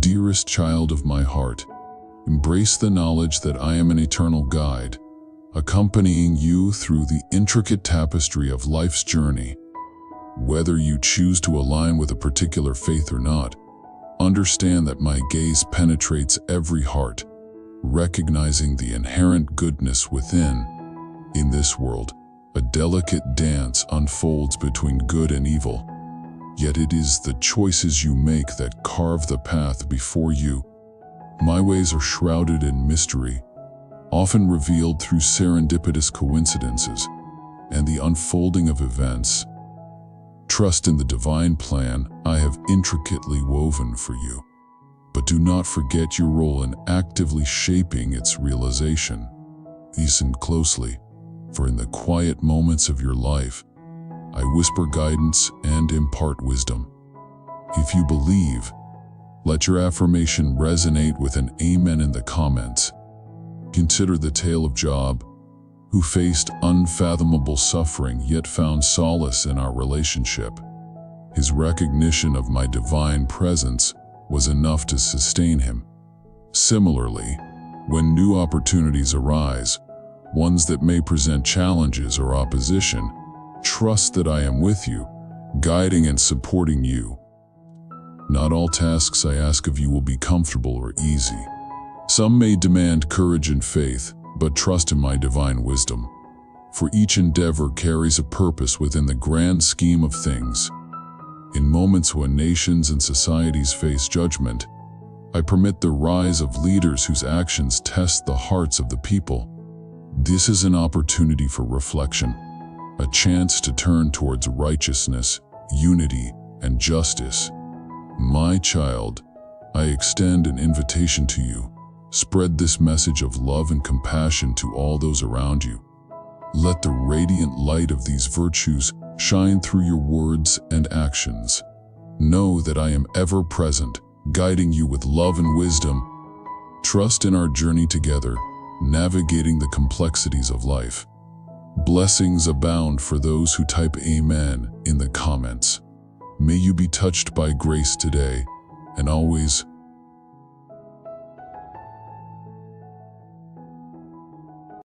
Dearest child of my heart, embrace the knowledge that I am an eternal guide, accompanying you through the intricate tapestry of life's journey. Whether you choose to align with a particular faith or not, understand that my gaze penetrates every heart, recognizing the inherent goodness within. In this world, a delicate dance unfolds between good and evil, yet it is the choices you make that carve the path before you. My ways are shrouded in mystery, often revealed through serendipitous coincidences and the unfolding of events. Trust in the divine plan I have intricately woven for you, but do not forget your role in actively shaping its realization. Listen closely, for in the quiet moments of your life, I whisper guidance and impart wisdom. If you believe, let your affirmation resonate with an amen in the comments. Consider the tale of Job, who faced unfathomable suffering yet found solace in our relationship. His recognition of my divine presence was enough to sustain him. Similarly, when new opportunities arise, ones that may present challenges or opposition, trust that I am with you, guiding and supporting you. Not all tasks I ask of you will be comfortable or easy. Some may demand courage and faith, but trust in my divine wisdom. For each endeavor carries a purpose within the grand scheme of things. In moments when nations and societies face judgment, I permit the rise of leaders whose actions test the hearts of the people. This is an opportunity for reflection, a chance to turn towards righteousness, unity, and justice. My child, I extend an invitation to you. Spread this message of love and compassion to all those around you. Let the radiant light of these virtues shine through your words and actions. Know that I am ever present, guiding you with love and wisdom. Trust in our journey together, navigating the complexities of life. Blessings abound for those who type Amen in the comments. May you be touched by grace today and always